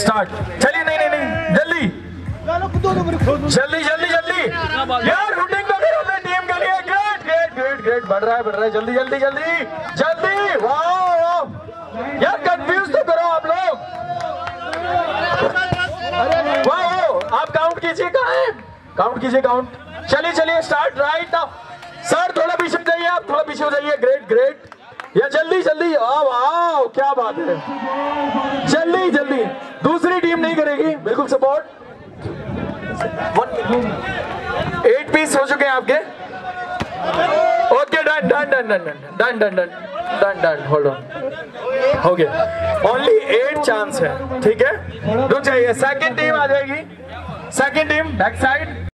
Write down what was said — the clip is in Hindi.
स्टार्ट चलिए, नहीं नहीं नहीं, जल्दी। जल्दी जल्दी जल्दी। यार रूटिंग तो करो अपने टीम के लिए ग्रेट ग्रेट ग्रेट ग्रेट बढ़ रहा है, बढ़ रहा है। जल्दी जल्दी जल्दी जल्दी। वाह यार कंफ्यूज तो करो आप लोग। वाह आप काउंट कीजिए कहाँ है? काउंट कीजिए काउंट चलिए चलिए स्टार्ट राइट नाउ सर थोड़ा पीछे हो जाइए आप, थोड़ा पीछे हो जाइए। ग्रेट ग्रेट या जल्दी जल्दी। वाह वाह क्या बात है। जल्दी टीम नहीं करेगी बिल्कुल सपोर्ट एट पीस हो चुके हैं आपके okay done done done done done done done done done hold on हो गया ओनली एट चांस है ठीक है रुक जाइए सेकंड टीम आ जाएगी सेकंड टीम बैक साइड